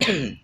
mm